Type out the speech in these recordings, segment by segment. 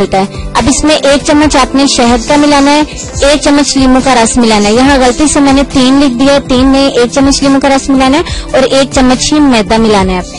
ہوتا ہے۔ اب اس میں ایک چمچ آپ نے شہد کا ملانا ہے، ایک چمچ لیمو کا رس ملانا ہے۔ یہاں غلطی سے میں نے تین لکھ دیا تین میں ایک چمچ لیمو کا رس ملانا ہے اور ایک چمچ ہی میدا ملانا ہے آپ نے۔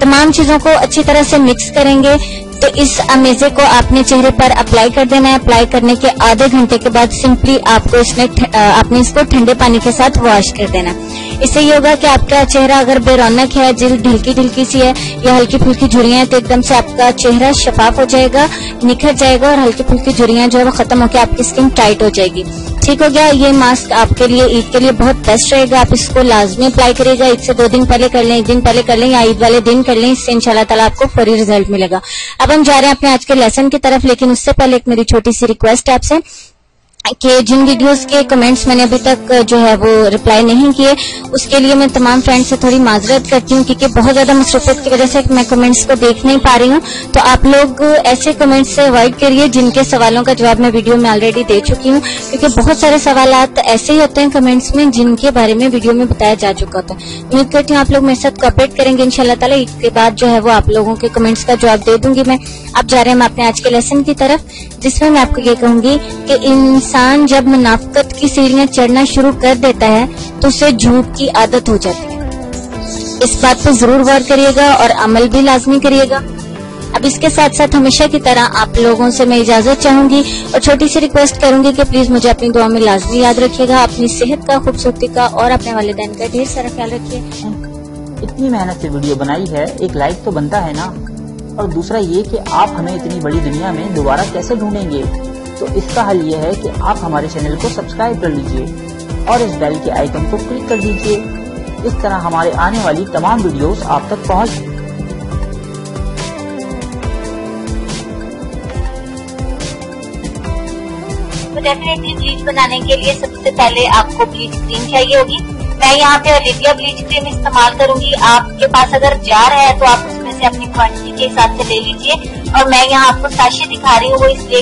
تمام چیزوں کو اچھی طرح سے مکس کریں گے۔ تو اس امیزے کو آپ نے چہرے پر اپلائی کر دینا ہے۔ اپلائی کرنے کے آدھے گھنٹے کے بعد سمپلی آپ کو اس میں آپ نے اس کو ٹھنڈے پانی کے ساتھ واش کر دینا۔ اس سے یہ ہوگا کہ آپ کا چہرہ اگر بے رونق ہے، جلد ڈھلکی ڈھلکی سی ہے یا ہلکی پھلکی جھریاں ہیں، تو ایک دم سے آپ کا چہرہ شفاف ہو جائے گا، نکھر جائے گا اور ہلکی پھلکی جھریاں جو ہے وہ ختم ہو کے آپ کی اسکن ٹائٹ ہو جائے گی۔ ٹھیک ہو گیا، یہ ماسک آپ کے لیے، عید کے لیے بہت بیسٹ رہے گا۔ آپ اس کو لازمی اپلائی کرے گا۔ عید سے دو دن پہلے کر لیں، ایک دن پہلے کر لیں یا عید والے دن کر لیں، اس سے ان شاء اللہ تعالیٰ آپ کو فوری ریزلٹ ملے گا۔ اب ہم جا رہے ہیں اپنے آج کے لیسن کی طرف، لیکن اس سے پہلے ایک میری چھوٹی سی ریکویسٹ ہے آپ سے۔ کہ جن ویڈیوز کے کمنٹس میں نے ابھی تک جو ہے وہ ریپلائی نہیں کیے، اس کے لیے میں تمام فرینڈ سے تھوڑی معذرت کرتی ہوں کیونکہ بہت زیادہ مصروفیت کی وجہ سے میں کمنٹس کو دیکھ نہیں پا رہی ہوں۔ تو آپ لوگ ایسے کمنٹس سے اوائڈ کریے جن کے سوالوں کا جواب میں ویڈیو میں آلریڈی دے چکی ہوں۔ کیونکہ بہت سارے سوالات ایسے ہی ہوتے ہیں کمنٹس میں جن کے بارے میں ویڈیو میں بتایا جا چکا ہوتا ہے۔ امید کرتی ہوں آپ لوگ میرے ساتھ کوپریٹ کریں گے۔ ان شاء اللہ تعالیٰ اس کے بعد جو ہے وہ آپ لوگوں کے کمنٹس کا جواب دے دوں گی میں۔ اب جا رہے ہیں اپنے آج کے لیسن کی طرف، جس میں میں آپ کو یہ کہوں گی کہ انسان جب منافقت کی سیڑھیاں چڑھنا شروع کر دیتا ہے تو اسے جھوٹ کی عادت ہو جاتی ہے۔ اس بات پہ ضرور غور کریے گا اور عمل بھی لازمی کریے گا۔ اب اس کے ساتھ ساتھ ہمیشہ کی طرح آپ لوگوں سے میں اجازت چاہوں گی اور چھوٹی سی ریکویسٹ کروں گی کہ پلیز مجھے اپنی دعا میں لازمی یاد رکھیے گا، اپنی صحت کا، خوبصورتی کا اور اپنے والدین کا ڈھیر سارا خیال رکھیے۔ اتنی محنت سے ویڈیو بنائی ہے، ایک لائک تو بنتا ہے نا۔ اور دوسرا یہ کہ آپ ہمیں اتنی بڑی دنیا میں دوبارہ کیسے ڈھونڈیں گے؟ تو اس کا حل یہ ہے کہ آپ ہمارے چینل کو سبسکرائب کر لیجیے اور اس بیل کے آئیکن کو کلک کر دیجیے۔ اس طرح ہمارے آنے والی تمام ویڈیوز آپ تک پہنچ تو ڈیفینیٹلی بلیچ بنانے کے لیے سب سے پہلے آپ کو بلیچ کریم چاہیے ہوگی۔ میں یہاں پہ اولیویا بلیچ کریم استعمال کروں گی۔ آپ کے پاس اگر جار ہے تو آپ اس میں سے اپنی کوانٹٹی کے حساب سے لے لیجیے اور میں یہاں آپ کو ساشے دکھا رہی ہوں، وہ اس لیے